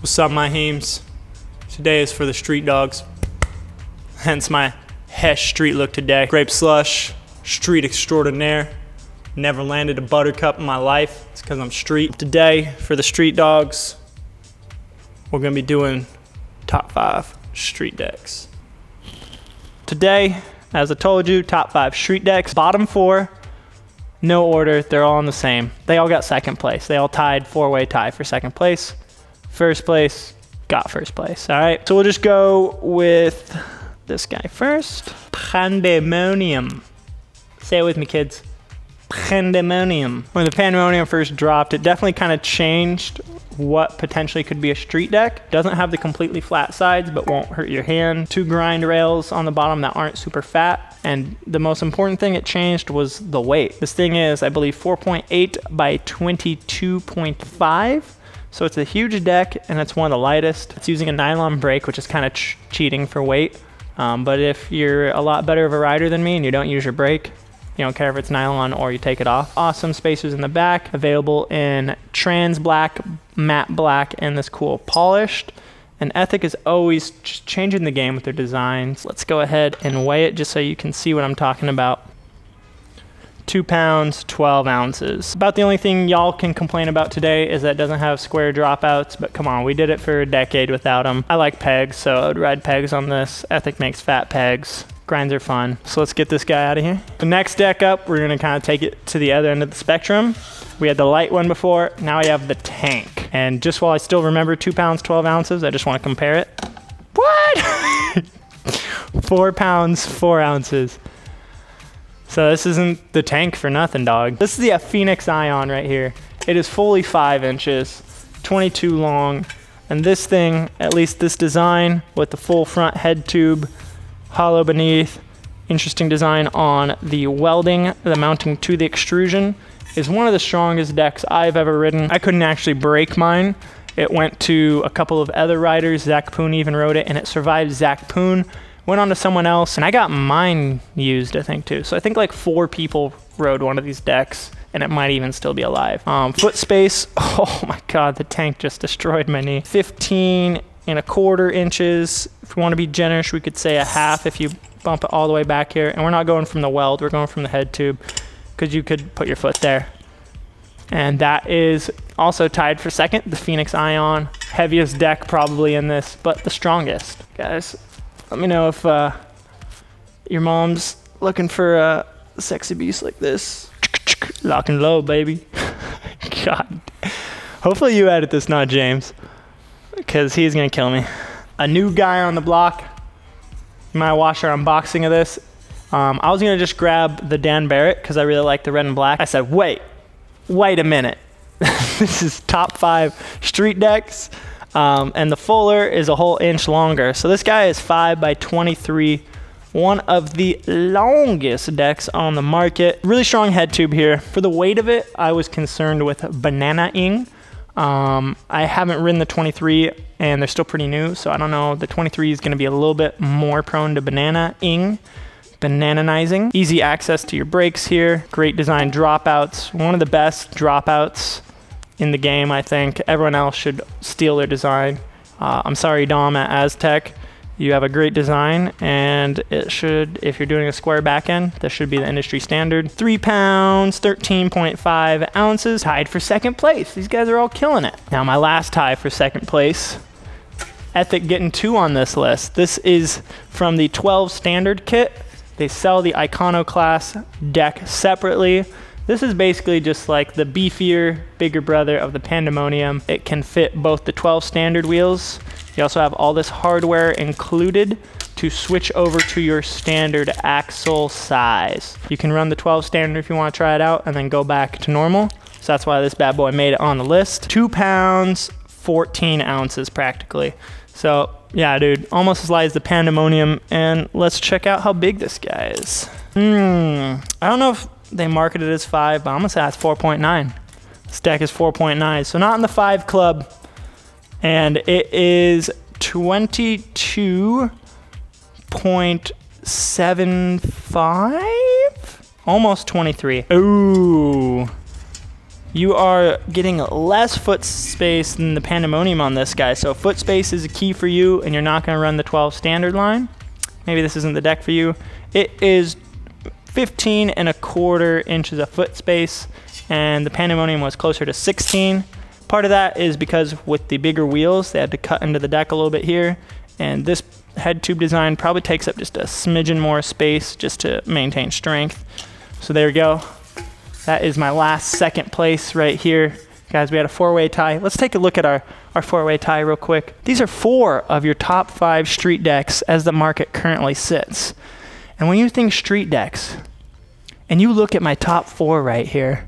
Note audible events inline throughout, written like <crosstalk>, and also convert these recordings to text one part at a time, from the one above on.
What's up, my heems? Today is for the street dogs. Hence my Hesh street look today. Grape slush, street extraordinaire. Never landed a buttercup in my life. It's because I'm street. Today, for the street dogs, we're gonna be doing top five street decks. Today, as I told you, top five street decks. Bottom four, no order, they're all in the same. They all got second place. They all tied four-way tie for second place. First place, got first place. All right, so we'll just go with this guy first. Pandemonium. Say it with me, kids. Pandemonium. When the Pandemonium first dropped, it definitely kind of changed what potentially could be a street deck. Doesn't have the completely flat sides, but won't hurt your hand. Two grind rails on the bottom that aren't super fat. And the most important thing it changed was the weight. This thing is, I believe, 4.8 by 22.5 so it's a huge deck and it's one of the lightest. It's using a nylon brake, which is kind of ch cheating for weight. Um, but if you're a lot better of a rider than me and you don't use your brake, you don't care if it's nylon or you take it off. Awesome spacers in the back, available in trans black, matte black, and this cool polished. And Ethic is always changing the game with their designs. Let's go ahead and weigh it just so you can see what I'm talking about two pounds, 12 ounces. About the only thing y'all can complain about today is that it doesn't have square dropouts, but come on, we did it for a decade without them. I like pegs, so I'd ride pegs on this. Ethic makes fat pegs. Grinds are fun. So let's get this guy out of here. The next deck up, we're gonna kind of take it to the other end of the spectrum. We had the light one before, now we have the tank. And just while I still remember two pounds, 12 ounces, I just wanna compare it. What? <laughs> four pounds, four ounces. So this isn't the tank for nothing, dog. This is the Phoenix Ion right here. It is fully five inches, 22 long. And this thing, at least this design with the full front head tube, hollow beneath, interesting design on the welding, the mounting to the extrusion, is one of the strongest decks I've ever ridden. I couldn't actually break mine. It went to a couple of other riders. Zach Poon even rode it, and it survived Zach Poon went on to someone else, and I got mine used, I think, too. So I think like four people rode one of these decks, and it might even still be alive. Um, foot space, <laughs> oh my god, the tank just destroyed my knee. 15 and a quarter inches. If we want to be generous, we could say a half if you bump it all the way back here. And we're not going from the weld, we're going from the head tube, because you could put your foot there. And that is also tied for second, the Phoenix Ion. Heaviest deck probably in this, but the strongest. Guys, let me know if uh, your mom's looking for a sexy beast like this. Lock and low, baby. <laughs> God. Hopefully you edit this, not James, because he's gonna kill me. A new guy on the block. You might watch our unboxing of this. Um, I was gonna just grab the Dan Barrett because I really like the red and black. I said, wait, wait a minute. <laughs> this is top five street decks. Um, and the fuller is a whole inch longer. So this guy is 5 by 23 one of the longest decks on the market. Really strong head tube here. For the weight of it, I was concerned with banana-ing. Um, I haven't ridden the 23 and they're still pretty new, so I don't know. The 23 is going to be a little bit more prone to banana-ing, bananizing. Easy access to your brakes here. Great design dropouts. One of the best dropouts in the game, I think. Everyone else should steal their design. Uh, I'm sorry, Dom at Aztec. You have a great design, and it should, if you're doing a square backend, this should be the industry standard. Three pounds, 13.5 ounces, tied for second place. These guys are all killing it. Now, my last tie for second place. Ethic getting two on this list. This is from the 12 standard kit. They sell the Iconoclast deck separately. This is basically just like the beefier, bigger brother of the Pandemonium. It can fit both the 12 standard wheels. You also have all this hardware included to switch over to your standard axle size. You can run the 12 standard if you want to try it out and then go back to normal. So that's why this bad boy made it on the list. Two pounds, 14 ounces practically. So yeah, dude, almost as light as the Pandemonium. And let's check out how big this guy is. Hmm, I don't know if they market it as 5, but I'm to say that's 4.9. This deck is 4.9, so not in the 5 club. And it is 22.75? Almost 23. Ooh. you are getting less foot space than the Pandemonium on this guy. So foot space is a key for you and you're not gonna run the 12 standard line. Maybe this isn't the deck for you. It is 15 and a quarter inches of foot space and the Pandemonium was closer to 16. Part of that is because with the bigger wheels, they had to cut into the deck a little bit here. And this head tube design probably takes up just a smidgen more space just to maintain strength. So there we go. That is my last second place right here. Guys, we had a four-way tie. Let's take a look at our, our four-way tie real quick. These are four of your top five street decks as the market currently sits. And when you think street decks, and you look at my top four right here,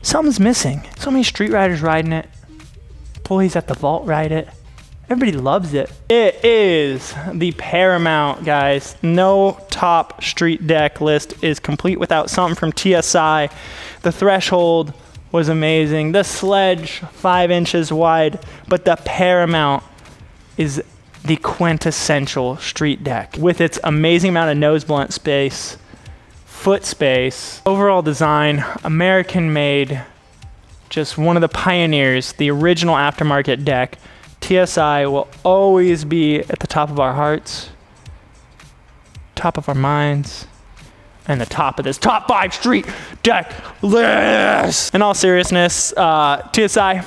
something's missing. So many street riders riding it. Boys at the vault ride it. Everybody loves it. It is the Paramount, guys. No top street deck list is complete without something from TSI. The threshold was amazing. The sledge, five inches wide, but the Paramount is the quintessential street deck with its amazing amount of nose blunt space, foot space, overall design, American made, just one of the pioneers, the original aftermarket deck. TSI will always be at the top of our hearts, top of our minds, and the top of this top five street deck list. In all seriousness, uh, TSI,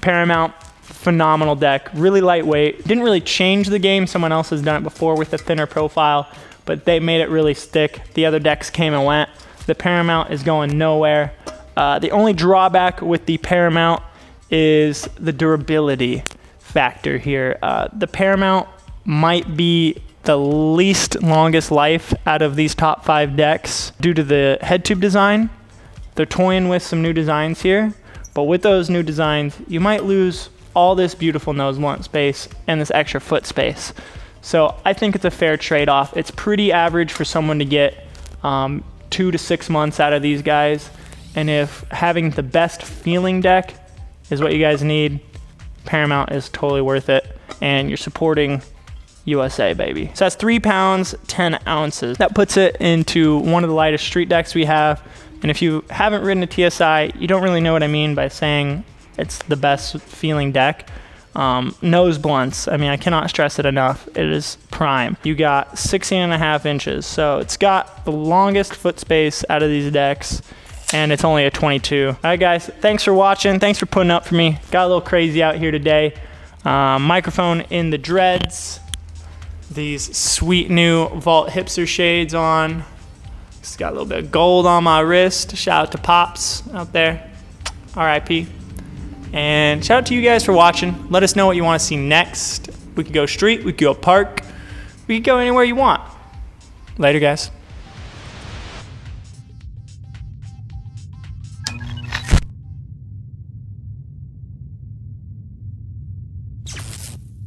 Paramount, phenomenal deck, really lightweight. Didn't really change the game. Someone else has done it before with a thinner profile, but they made it really stick. The other decks came and went. The Paramount is going nowhere. Uh, the only drawback with the Paramount is the durability factor here. Uh, the Paramount might be the least longest life out of these top five decks due to the head tube design. They're toying with some new designs here, but with those new designs, you might lose all this beautiful nose blunt space and this extra foot space. So I think it's a fair trade-off. It's pretty average for someone to get um, two to six months out of these guys. And if having the best feeling deck is what you guys need, Paramount is totally worth it. And you're supporting USA, baby. So that's three pounds, 10 ounces. That puts it into one of the lightest street decks we have. And if you haven't ridden a TSI, you don't really know what I mean by saying it's the best feeling deck. Um, nose blunts, I mean, I cannot stress it enough. It is prime. You got 16 and a half inches. So it's got the longest foot space out of these decks and it's only a 22. All right, guys, thanks for watching. Thanks for putting up for me. Got a little crazy out here today. Um, microphone in the dreads. These sweet new Vault Hipster shades on. Just got a little bit of gold on my wrist. Shout out to Pops out there. RIP. And shout out to you guys for watching. Let us know what you want to see next. We could go street, we could go park, we could go anywhere you want. Later, guys.